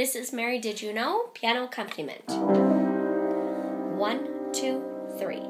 This is Mary Did You Know? Piano accompaniment. One, two, three.